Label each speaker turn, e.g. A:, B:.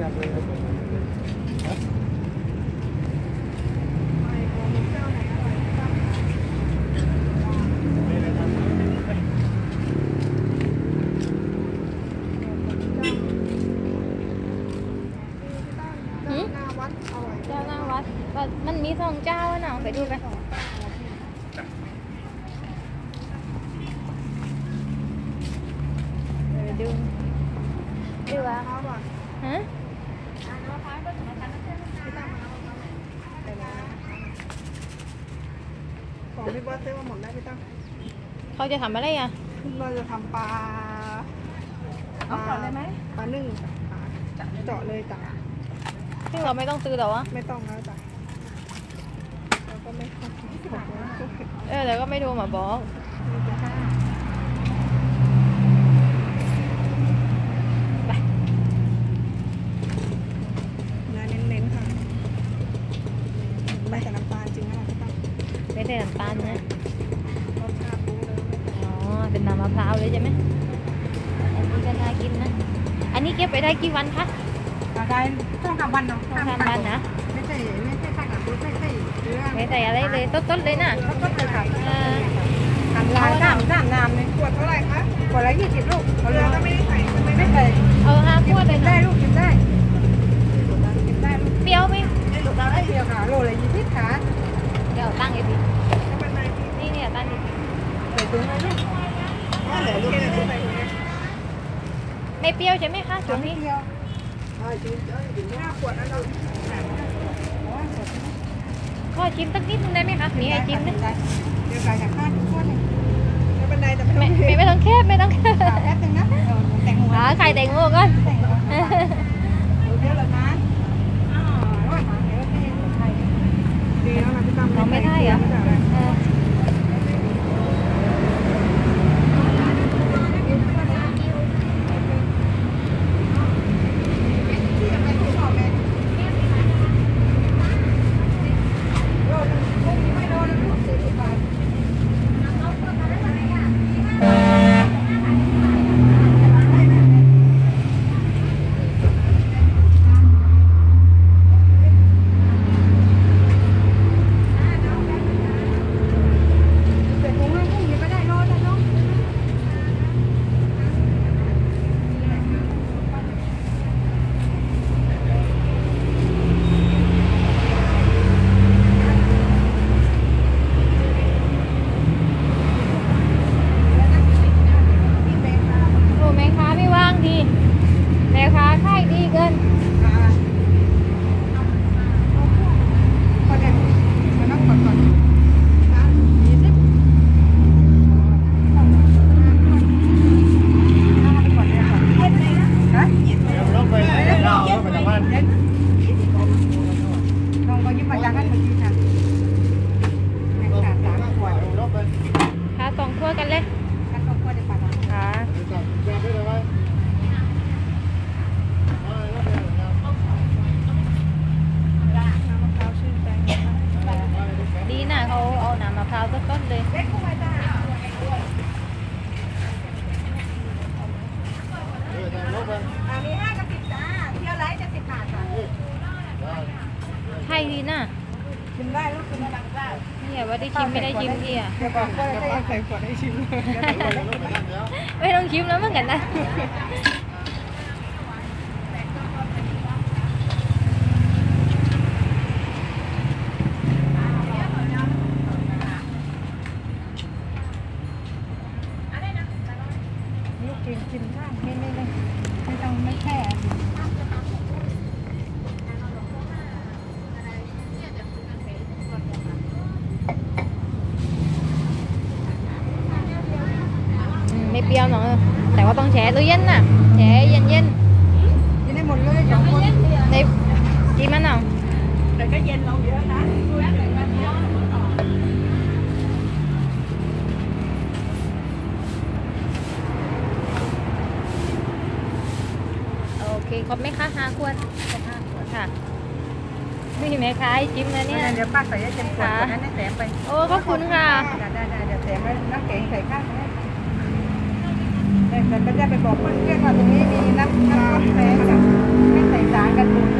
A: เจ้าหน้าวัดมันมีสองเจ้าหน่ะไปดูไปดูดูว่าฮะ
B: พี่บอสซื้อมาหมดแล้วพี่ตั้ง
A: เขาจะทำอะไรอะ
B: เราจะทำปลา
C: เอาก่อนเลยไหม
B: ปลานึ่งจ้ะเจาะเลยจ้ะ
A: ซึ่งเราไม่ต้องซื้อหรอวะ
B: ไม่ต้องแล้วจ้ะแล้วก็ไม่ต้อง
A: เออแล้วก็ไม่โทรมาบอก
B: เนื้อเน้นๆค่ะไม่ใส่น้ำตาลจริงนะพี่ตั้ง
A: ไม่ได้น้ำตาลนะ
B: รสชาติรู้เลยไม่ใส่
A: อ๋อ เป็นน้ำมะพร้าวเลยใช่ไหมอันนี้ก็น่ากินนะ อันนี้เก็บไปได้กี่วันคะ
C: ได้ต้องทำวันเนาะ
A: ต้องทำวันนะ
C: ไม่ใช่ไม่ใช่ใส่กับไม่ใช่เรื่อง
A: ไม่ใส่อะไรเลยต้นๆเลยนะ
C: ก็เลยค่ะ
A: เออ
C: ทำลายน้ำน้ำน้ำเลย
B: ขวดเท่าไหร่คะ
C: กว่าละยี่สิบลูก
B: เกลือก็ไม่ได้ใส่ใช่ไหม
C: ไม่ใส่
A: เอาห้าขวดเลย
C: ได้
A: นะ
C: ลูกกินได้กินได้ลูก
A: เปรี้ยวไหม
C: ลูกเราได้เดียวค่ะโลละยี่สิบค่ะ
A: เดี๋ยวตั้งอีกที
B: ไม่เป็นไรพี่
A: นี่เนี่ยตั้งอีกที
C: ใส่ถุงเลยลูก
A: ไม่เปรี้ยวใช่ไหมคะช่วงนี้
C: เดียว
B: ห้าขวดแล้วเรา
A: ขอชิมสักนิดนึงได้ไหมคะมีให้ชิมไหม
C: เดี๋ยวใส่จากข้าวทุกคนเลย
B: ไม่เป็นไรแต่ไม่
A: ไม่
B: ต้อง
A: ไม่ไม่ต้องแคบไม่ต้องแคบ
C: แป๊บนึงนะแต่งหัว
A: หาไข่แตงโมก่อน
C: ดูเยอะเลยนะอ๋อร้อยหาเดี๋ยวให้ใคร
B: ดีแล้วนะพี่ตั้ม
A: เราไม่ได้เหรอ เล
C: ยมีห้ากับสิบจ้าเที่ยวไลท์จะสิบบาทค่ะ
A: ใช่ดีนะ
C: ชิมได้ลูกชิมได้
A: เนี่ยว่าได้ชิมไม่ได้ชิมที่อะ
C: เดี๋ยวบอกว่า
B: เดี๋ยว
C: ได้
B: ป้าใส่ขวดให้ชิม
A: ไม่ต้องชิมแล้วเหมือนกันนะ
C: กชิมชิมได้ไม่ไม่ไม่ไม่ต้องไม่แค่
A: อืมไม่เปรี้ยวหนอะแต่ว่าต้องแช่ตู้เย็นน่ะ
C: ค
A: รบไหมคะห้าขวดค่ะนี่ไหมคะจิ้มนะเนี่ย
C: เดี๋ยวป้าใส่เต็มขวดนั้นแถมไป
A: โอ้ขอบคุณค่ะ
C: ได้ได้เดี๋ยวแถมไปน้ำแข็งใส่ข้าวแต่ก็จะไปบอกเพื่อนๆว่าตรงนี้มีน้ำน้ำแข็งกับไม่ใส่สารกันบูด